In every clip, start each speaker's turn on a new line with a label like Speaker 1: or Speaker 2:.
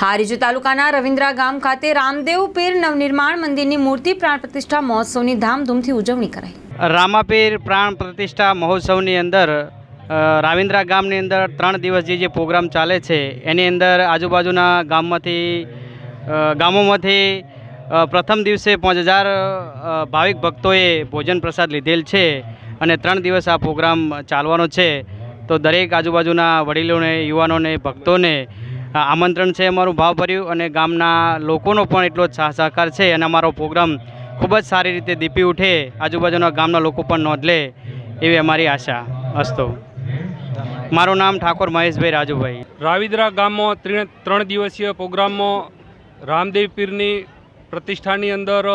Speaker 1: હારીજ તાલુકાના રવિન્દ્રા ગામ ખાતે રામદેવ પીર નવનિર્માણ મંદિરની મૂર્તિ પ્રાણ પ્રતિષ્ઠા મહોત્સવની ધામધૂમથી ઉજવણી કરાઈ.
Speaker 2: રામાપીર પ્રાણ પ્રતિષ્ઠા મહોત્સવની અંદર રાવિન્દ્રા ગામની અંદર ત્રણ દિવસ જે જે પ્રોગ્રામ ચાલે છે, એની અંદર આજુબાજુના ગામમાંથી ગામોમાંથી પ્રથમ દિવસે પાંચ હજાર ભાવિક ભક્તોએ ભોજન પ્રસાદ લીધેલ છે અને ત્રણ દિવસ આ પ્રોગ્રામ ચાલવાનો છે. તો દરેક આજુબાજુના વડીલોને, યુવાનોને, ભક્તોને આમંત્રણ છે અમારું ભાવભર્યું અને ગામના લોકોનો પણ એટલો જ સાહ સહકાર છે અને અમારો પ્રોગ્રામ ખૂબ જ સારી રીતે દીપી ઉઠે, આજુબાજુના ગામના લોકો પણ નોંધ લે એવી અમારી આશા, અસ્તો. મારું નામ ઠાકોર મહેશભાઈ રાજુભાઈ.
Speaker 3: રાવિદ્રા ગામમાં ત્રણ ત્રણ દિવસીય પ્રોગ્રામમાં રામદેવ પીરની પ્રતિષ્ઠાની અંદર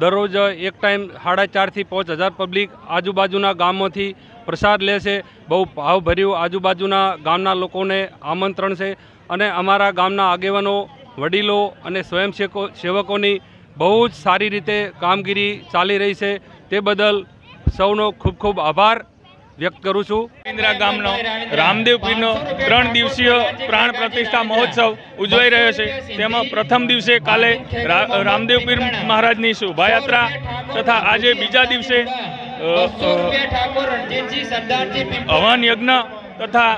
Speaker 3: દરરોજ એક ટાઈમ સાડા ચારથી પાંચ હજાર પબ્લિક આજુબાજુના ગામમાંથી પ્રસાદ લે છે. બહુ ભાવભર્યું આજુબાજુના ગામના લોકોને આમંત્રણ છે અને અમારા ગામના આગેવાનો, વડીલો અને સ્વયંસેવકો, સેવકોની બહુ જ સારી રીતે કામગીરી ચાલી રહી છે. તે બદલ સૌનો ખૂબ ખૂબ આભાર. વ્યક્ત કરું છું.
Speaker 4: ઇન્દ્રા ગામનો રામદેવ પીરનો ત્રણ દિવસીય પ્રાણ પ્રતિષ્ઠા મહોત્સવ ઉજવાઈ રહ્યો છે. તેમાં પ્રથમ દિવસે કાલે રામદેવ પીર મહારાજની શોભાયાત્રા તથા આજે બીજા દિવસે હવન યજ્ઞ તથા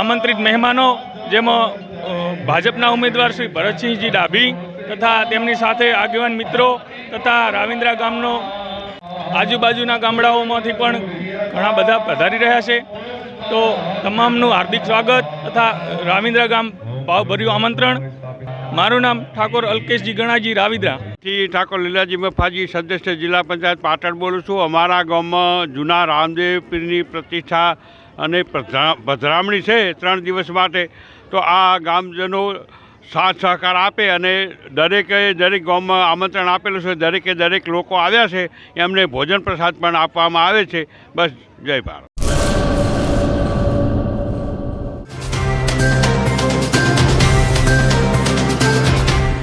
Speaker 4: આમંત્રિત મહેમાનો જેમાં ભાજપના ઉમેદવાર શ્રી ભરતસિંહજી ડાભી તથા તેમની સાથે આગેવાન મિત્રો તથા રાવિન્દ્રા ગામનો આજુબાજુના ગામડાઓમાંથી પણ ઘણા બધા પધારી રહ્યા છે. તો તમામનું હાર્દિક સ્વાગત તથા રાવિન્દ્રા ગામ ભાવભર્યું આમંત્રણ. મારું નામ ઠાકોર અલ્કેશજી ગણાજી રાવિદ્રા
Speaker 5: થી ઠાકોર લીલાજી મફાજી સદસ્ય જિલ્લા પંચાયત પાટણ બોલું છું. અમારા ગામમાં જૂના રામદેવ પીરની પ્રતિષ્ઠા અને પધરા- પધરામણી છે ત્રણ દિવસ માટે. તો આ ગામજનો સાથ સહકાર આપે અને દરેકે દરેક ગામમાં આમંત્રણ આપેલું છે, દરેકે દરેક લોકો આવ્યા છે, એમને ભોજન પ્રસાદ પણ આપવામાં આવે છે. બસ, જય ભારત.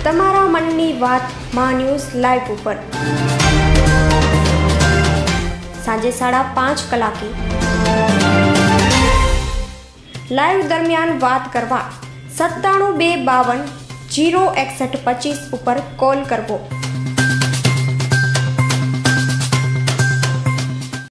Speaker 6: તમારા મનની વાત મા ન્યૂઝ લાઈવ ઉપર. સાંજે સાડા પાંચ કલાકે. લાઈવ દરમિયાન વાત કરવા. સત્તાણું બે બાવન જીરો એકસઠ પચીસ ઉપર કોલ કરવો.